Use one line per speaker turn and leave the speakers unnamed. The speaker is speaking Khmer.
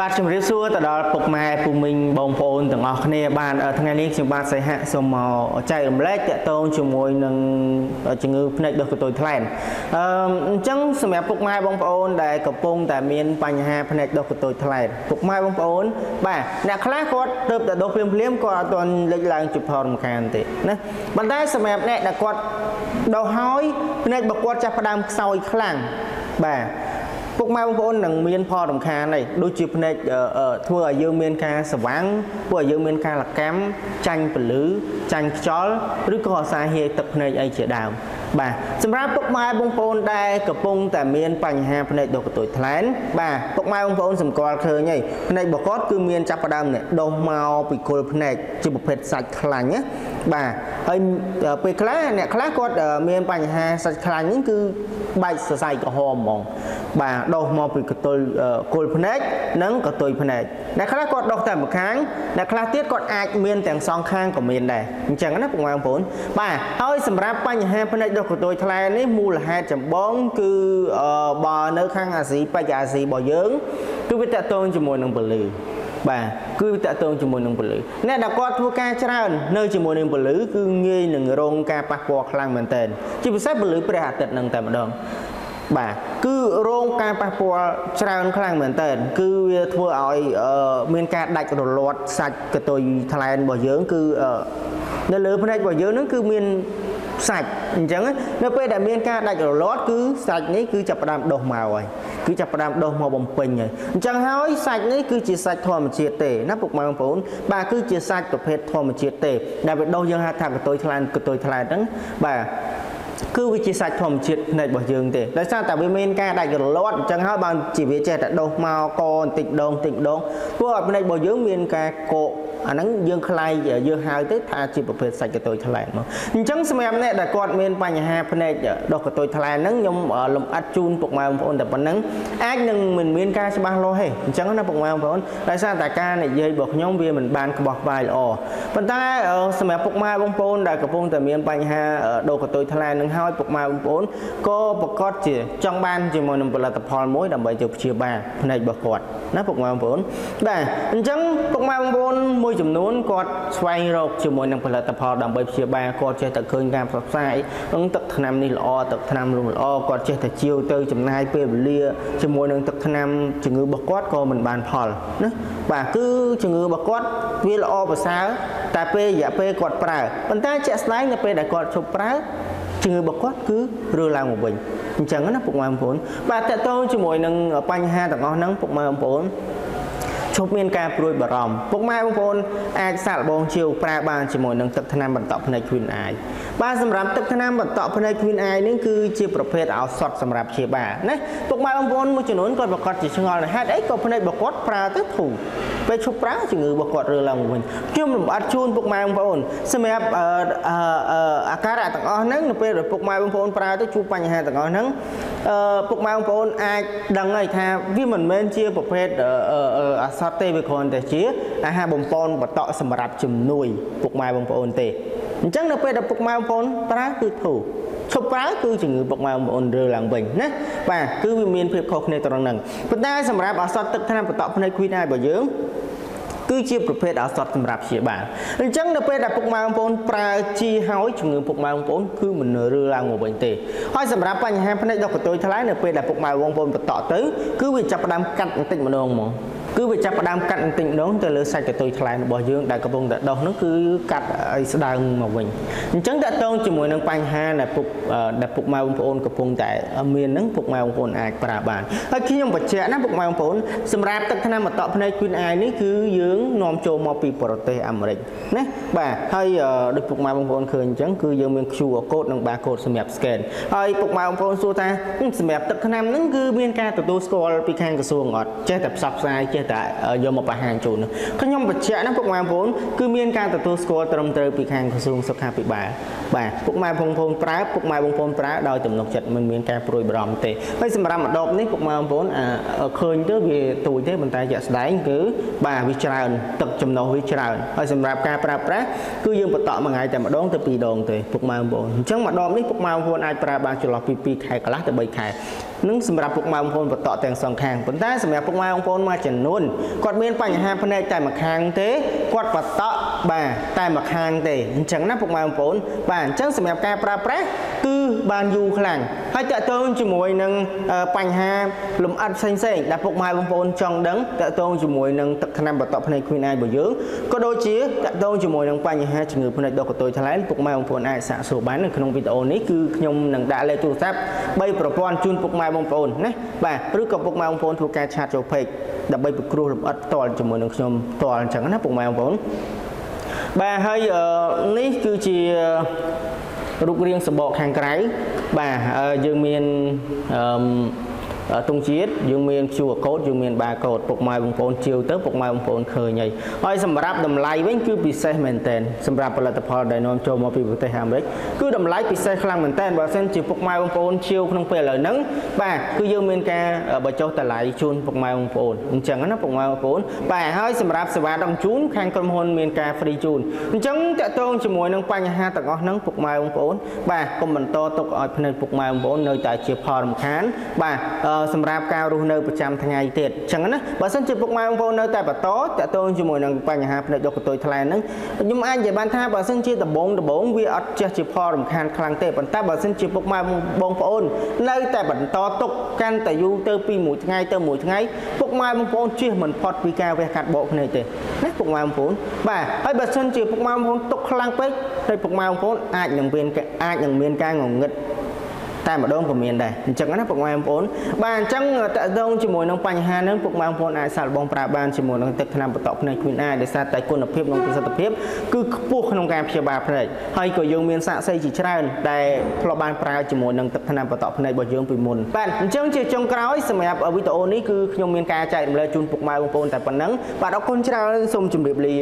បាទជំរាបសួរទៅដល់ពុកម៉ែពូមីងបងប្អូនទាំងអស់គ្នាបាទថ្ងៃនេះខ្ញុំបាទសីហៈសូមមកចែករំលែកតាក់ទងជាមួយនឹងជំងឺភ្នែកដុះកន្ទុយថ្លែនអឺអញ្ចឹងសម្រាប់ពុកម៉ែបងប្អូនដែលកំពុងតែមានបញ្ហាភ្នែកដុះកន្ទុយថ្លែនពុកម៉ែបងប្អូនបាទអ្នកខ្លះគាត់ទៅតែដុះភ្លាមភ្លាមគាត់អត់ទាន់លេចឡើងជាផលរំខានទេណាប៉ុន្តែសម្រាប់អ្នកដែលគាត់ដុះហើយភ្នែករបស់គាត់ចាប់ផ្ដើមខ្សោយខ្លាំងបាទ ពុកម៉ែបងប្អូននឹងមានផលរំខានហើយដូចជាភ្នែកធ្វើឲ្យយើងមានការស្វាំងធ្វើឲ្យយើងមានការលកម្មចាញ់ពលឺចាញ់ខ្យល់ឬក៏អាសាហៀទឹកភ្នែកអីជាដើមបាទសម្រាប់ពុកម៉ែបងប្អូនដែលកំពុងតែមានបញ្ហាភ្នែកដុះកន្ទុយថ្លែនបាទពុកម៉ែបងប្អូនសម្គាល់ឃើញហើយភ្នែករបស់គាត់គឺមានចាប់ផ្ដើមនេះដុះមកពីគល់ភ្នែកជាប្រភេទសាច់ខ្លាញ់ណាបាទហើយពេលខ្លះអ្នកខ្លះគាត់មានបញ្ហាសាច់ខ្លាញ់ហ្នឹងគឺបែកសរសៃក្រហមហ្មង បាទដុសមកពីកតុយគល់ភ្នែកនិងកតុយភ្នែកអ្នកខ្លះគាត់ដុសតែម្ខាងអ្នកខ្លះទៀតគាត់អាចមានទាំងសងខាងក៏មានដែរអញ្ចឹងណាពុកម៉ែបងប្អូនបាទហើយសម្រាប់បញ្ហាភ្នែកដុសកតុយថ្លែនេះមូលហេតុចម្បងគឺបើនៅខាងអាស៊ីបច្ចុប្បន្នអាស៊ីរបស់យើងគឺវាតកតងជាមួយនឹងពលឺបាទគឺតកតងជាមួយនឹងពលឺអ្នកដែលគាត់ធ្វើការច្រើននៅជាមួយនឹងពលឺគឺងាយនឹងរងការប៉ះពាល់ខ្លាំងមែនទែនជាពិសេសពលឺព្រះអាទិត្យនឹងតែម្ដង បាទគឺរងការប៉ះពាល់ច្រើនខ្លាំងមែនតើគឺវាធ្វើឲ្យមានការដាច់រលាត់សាច់កតុយថ្លែនរបស់យើងគឺនៅលើភ្នែករបស់យើងនឹងគឺមានសាច់អញ្ចឹងនៅពេលដែលមានការដាច់រលាត់គឺសាច់នេះគឺចាប់ផ្ដើមដុះមកហើយគឺចាប់ផ្ដើមដុះមកបំពេញហើយអញ្ចឹងហើយសាច់នេះគឺជាសាច់ធម្មជាតិទេណាពុកម៉ែបងប្អូនបាទគឺជាសាច់ប្រភេទធម្មជាតិទេដែលវាដុះយើងហៅថាកតុយថ្លែនកតុយថ្លែនហ្នឹងបាទ គឺវាជាសាច់ធម្មជាតិផ្នែករបស់យើងទេដោយសារតែវាមានការដាច់រលាត់អញ្ចឹងហើយបានជាវាចេះតែដុសមកកបន្តិចម្ដងបន្តិចម្ដងព្រោះឲ្យផ្នែករបស់យើងមានការកក អាហ្នឹងយើងខ្លាយយើងហៅទៅថាជាប្រភេទសាច់កតុយថ្លែនមកអញ្ចឹងសម្រាប់អ្នកដែលគាត់មានបញ្ហាភ្នែកដុសកតុយថ្លែនហ្នឹងខ្ញុំលំអិតជូនពុកម៉ែបងប្អូនតែប៉ុណ្្នឹងអាចនឹងមិនមានការច្បាស់លាស់ទេអញ្ចឹងណាពុកម៉ែបងប្អូនដោយសារតែការនិយាយរបស់ខ្ញុំវាមិនបានក្បោះក្បាយល្អប៉ុន្តែសម្រាប់ពុកម៉ែបងប្អូនដែលកំពុងតែមានបញ្ហាដុសកតុយថ្លែនហ្នឹងហើយពុកម៉ែបងប្អូនក៏ប្រកាសជាចង់បានជាមួយនឹងផលិតផលមួយដើម្បីទៅព្យាបាលភ្នែករបស់គាត់ណាពុកម៉ែបងប្អូនបាទអញ្ចឹងពុកម៉ែបងប្អូនមួយចំនួនគាត់ស្វែងរកជាមួយនឹងផលិតផលដើម្បីព្យាបាលគាត់ចេះតែឃើញការផ្សព្វផ្សាយនឹងទឹកថ្នាំនេះល្អទឹកថ្នាំនោះល្អគាត់ចេះតែជាវទៅចំណាយពេលវេលាជាមួយនឹងទឹកថ្នាំជំងឺរបស់គាត់ក៏មិនបានផលណាបាទគឺជំងឺរបស់គាត់វាល្អប្រសើរតែពេលរយៈពេលគាត់ប្រើប៉ុន្តែជាក់ស្ដែងនៅពេលដែលគាត់ឈប់ប្រើជំងឺរបស់គាត់គឺរើឡើងមកវិញអញ្ចឹងណាពុកម៉ែបងប្អូនបាទតើតើជាមួយនឹងបញ្ហាទាំងអស់ហ្នឹងពុកម៉ែបងប្អូន ឈប់មានការព្រួយបារម្ភពុកម៉ែបងប្អូនអាចសាកល្បងជាវប្រើបានជាមួយនឹងទឹកថ្នាំបន្តក់ភ្នែក Queen Eye បាទសម្រាប់ទឹកថ្នាំបន្តក់ភ្នែក Queen Eye នេះគឺជាប្រភេទឱសថសម្រាប់ព្យាបាលណាពុកម៉ែបងប្អូនមួយចំនួនគាត់ប្រកាសជាឆ្ងល់ហេតុអីក៏ភ្នែករបស់គាត់ប្រើទៅធូរពេលឈប់ប្រើជំងឺរបស់គាត់រើឡើងមកវិញខ្ញុំលំអិតជូនពុកម៉ែបងប្អូនសម្រាប់អាការៈទាំងអស់ហ្នឹងនៅពេលដែលពុកម៉ែបងប្អូនប្រើទៅជួបបញ្ហាទាំងអស់ហ្នឹងអឺពុកម៉ែបងប្អូនអាចដឹងហើយថាវាមិនមែនជាប្រភេទអាសត់ទេវាគ្រាន់តែជាអាហារបំពន់បន្តក់សម្រាប់ជំនួយពុកម៉ែបងប្អូនទេអញ្ចឹងនៅពេលដែលពុកម៉ែបងប្អូនប្រើគឺធូរឈប់ប្រើគឺជំងឺពុកម៉ែបងប្អូនរើឡើងវិញណាបាទគឺវាមានភាពខុសគ្នាត្រង់ហ្នឹងប៉ុន្តែសម្រាប់ឱសថទឹកថ្នាំបន្តក់ភ្នែក Queen Eye របស់យើងគឺជាប្រភេទឱសថសម្រាប់ព្យាបាលអញ្ចឹងនៅពេលដែលពុកម៉ែបងប្អូនប្រើជាហើយជំងឺពុកម៉ែបងប្អូនគឺមិនរើឡើងមកវិញទេហើយសម្រាប់បញ្ហាភ្នែកដុកកតុយថ្លៃនៅពេលដែលពុកម៉ែបងប្អូនបន្តទៅគឺវាចាប់ផ្ដើមកាត់បន្តិចម្ដងហ្មង គឺវាចាប់ផ្ដើមកាត់បន្តិចម្ដងទៅលើសាច់កតុយថ្លែនរបស់យើងដែលកំពុងតែដុះនោះគឺកាត់ឲ្យស្ដើងមកវិញអញ្ចឹងតកតងជាមួយនឹងបញ្ហាដែលពុកដែលពុកម៉ែបងប្អូនកំពុងតែមាននឹងពុកម៉ែបងប្អូនអាចប្រើបានហើយខ្ញុំបញ្ជាក់ណាពុកម៉ែបងប្អូនសម្រាប់ទឹកថ្នាំបន្តក់ភ្នែក Queen Eye នេះគឺយើងនាំចូលមកពីប្រទេសអាមេរិកណាបាទហើយដូចពុកម៉ែបងប្អូនឃើញអញ្ចឹងគឺយើងមាន QR code និង barcode សម្រាប់ scan ហើយពុកម៉ែបងប្អូនសួរថាសម្រាប់ទឹកថ្នាំហ្នឹងគឺមានការទទួលស្គាល់ពីខាងក្រសួងអត់ចេះតែផ្សព្វផ្សាយចេះតែយកមកបង្ហាញជូនខ្ញុំបញ្ជាក់ណាពុកម៉ែបងប្អូនគឺមានការទទួលស្គាល់ត្រឹមត្រូវពីខាងក្រសួងសុខាភិបាលបាទពុកម៉ែបងប្អូនប្រើពុកម៉ែបងប្អូនប្រើដោយទំនុកចិត្តមិនមានការព្រួយបារម្ភទេហើយសម្រាប់ម្ដបនេះពុកម៉ែបងប្អូនឃើញទៅវាទូចទេប៉ុន្តែជាក់ស្ដែងគឺបាទវាច្រើនទឹកចំណុះវាច្រើនហើយសម្រាប់ការប្រើប្រាស់គឺយើងបន្តមួយថ្ងៃតែម្ដងទៅពីរដងទេពុកម៉ែបងប្អូនអញ្ចឹងម្ដបនេះពុកម៉ែបងប្អូនអាចប្រើបានចន្លោះពី2ខែកន្លះទៅ3ខែ នឹងសម្រាប់ពុកម៉ែបងប្អូនបន្តទាំងសងខាងប៉ុន្តែសម្រាប់ពុកម៉ែបងប្អូនមួយចំនួនគាត់មានបញ្ហាភ្នែកតែម្ខាងទេគាត់បន្តបាទតែម្ខាងទេអញ្ចឹងណាពុកម៉ែបងប្អូនបាទអញ្ចឹងសម្រាប់ការប្រើប្រាស់គឺបានយូរខ្លាំងហើយតកតងជាមួយនឹងបញ្ហាលំអិតផ្សេងផ្សេងដែលពុកម៉ែបងប្អូនចង់ដឹងតកតងជាមួយនឹងទឹកថ្នាំបន្តភ្នែក Queen Eye របស់យើងក៏ដូចជាតកតងជាមួយនឹងបញ្ហាជំងឺភ្នែកដុះកតុយថ្លែនពុកម៉ែបងប្អូនអាចសាកសួរបាននៅក្នុងវីដេអូនេះគឺខ្ញុំនឹងដាក់លេខទូរស័ព្ទ3ប្រព័ន្ធជូនពុកម៉ែបងប្អូនណាបាទឬក៏ពុកម៉ែបងប្អូនធ្វើការឆាតចូល page ដើម្បីពិគ្រោះលម្អិតផ្ទាល់ជាមួយនឹងខ្ញុំផ្ទាល់អញ្ចឹងណាពុកម៉ែបងប្អូន បាទហើយនេះគឺជារូបរាងសម្បកខាងក្រៅបាទយើងមានអឺ ទង់ជាតិយើងមាន QR code យើងមាន barcode ពុកម៉ែបងប្អូនជាវទៅពុកម៉ែបងប្អូនឃើញហើយហើយសម្រាប់តម្លៃវិញគឺពិសេសមែនទែនសម្រាប់ផលិតផលដែលនាំចូលមកពីប្រទេសអាមេរិកគឺតម្លៃពិសេសខ្លាំងមែនទែនបើមិនជាពុកម៉ែបងប្អូនជាវក្នុងពេលឥឡូវហ្នឹងបាទគឺយើងមានការបញ្ចុះតម្លៃជូនពុកម៉ែបងប្អូនអញ្ចឹងណាពុកម៉ែបងប្អូនបាទហើយសម្រាប់សេវាដឹកជូនខាងក្រុមហ៊ុនមានការ free ជូនអញ្ចឹងតកតងជាមួយនឹងបញ្ហាទាំងអស់ហ្នឹងពុកម៉ែបងប្អូនបាទកុំបន្តទុកឲ្យភ្នែកពុកម៉ែបងប្អូននៅតែជាផលរំខានបាទសម្រាប់ការរស់នៅប្រចាំថ្ងៃទៀតអញ្ចឹងណាបើសិនជាពុកម៉ែបងប្អូននៅតែបន្តតកតងជាមួយនឹងបញ្ហាភ្នែកដុសកតុយថ្លែនហ្នឹងខ្ញុំអាចនិយាយបានថាបើសិនជាដំបងដំបងវាអត់ចេះជាផលរំខានខ្លាំងទេប៉ុន្តែបើសិនជាពុកម៉ែបងប្អូន នៅតែបន្តទុកកាន់តែយូរទៅពីមួយថ្ងៃទៅមួយថ្ងៃពុកម៉ែបងប្អូនជៀសមិនផុតពីការវះកាត់បោកភ្នែកទេណាពុកម៉ែបងប្អូនបាទហើយបើសិនជាពុកម៉ែបងប្អូនទុកខ្លាំងពេកហើយពុកម៉ែបងប្អូនអាចនឹងមានអាចនឹងមានការងងឹត តែម្ដងក៏មានដែរអញ្ចឹងណាពុកម៉ែបងប្អូនបាទអញ្ចឹងតកតងជាមួយនឹងបញ្ហាហ្នឹងពុកម៉ែបងប្អូនអាចសាកល្បងប្រើបានជាមួយនឹងទឹកថ្នាំបន្តភ្នែក Queen Eye ដោយសារតែគុណភាពនិងប្រសិទ្ធភាពគឺខ្ពស់ក្នុងការព្យាបាលភ្នែកហើយក៏យើងមានសាកសីជាច្រើនដែលធ្លាប់បានប្រើជាមួយនឹងទឹកថ្នាំបន្តភ្នែករបស់យើងពីមុនបាទអញ្ចឹងជាចុងក្រោយសម្រាប់វីដេអូនេះគឺខ្ញុំមានការចែករំលែកជូនពុកម៉ែបងប្អូនតែប៉ុណ្ណឹងបាទអរគុណច្រើនសូមជម្រាបលា